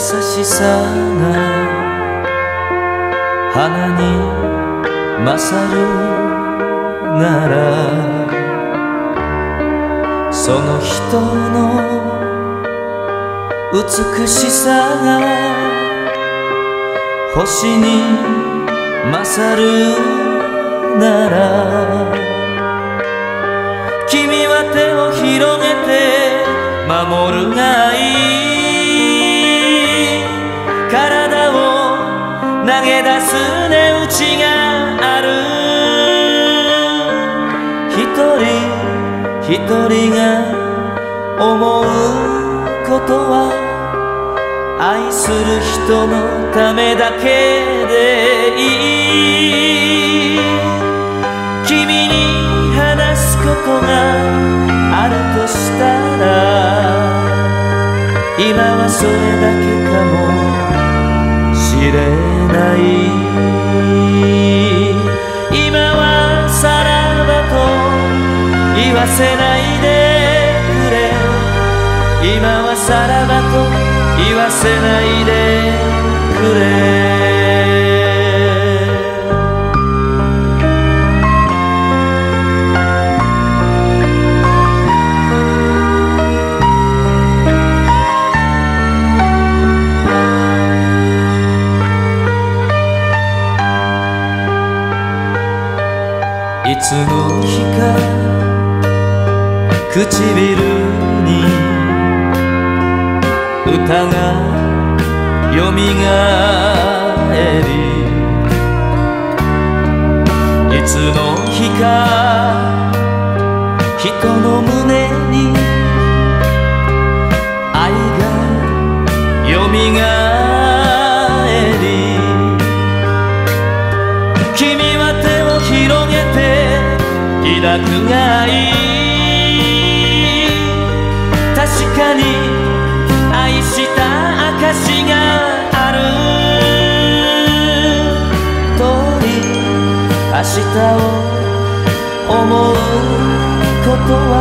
しさが花に勝るならその人の美しさが星に勝るなら一人が思うことは愛する人のためだけでいい。君に話すことがあるとしたら今はそれだけかもしれない。わせないでくれ今はさらばと言わせないでくれ。いつの日か唇に歌がよみがえりいつの日か人の胸に愛がよみがえり君は手を広げて抱くがいい。愛した証がある。通り明日を思うことは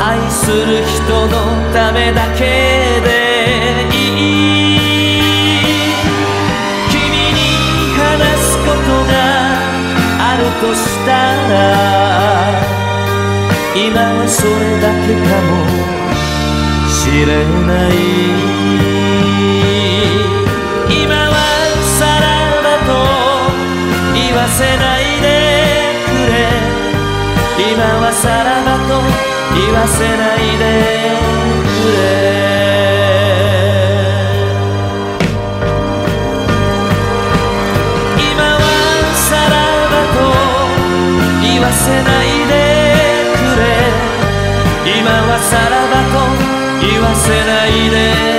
愛する人のためだけでいい。君に話すことがあるとしたら今はそれだけかも。しれ。ない今はさらばと言わせないでくれ。今はさらばと言わせないでくれ。今はさらばと言わせないでくれ。今はさらば言わせないで